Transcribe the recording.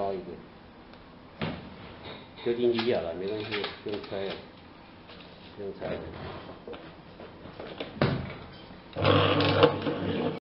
高一点。就定机架了，没关系，不用拆了，不用拆了。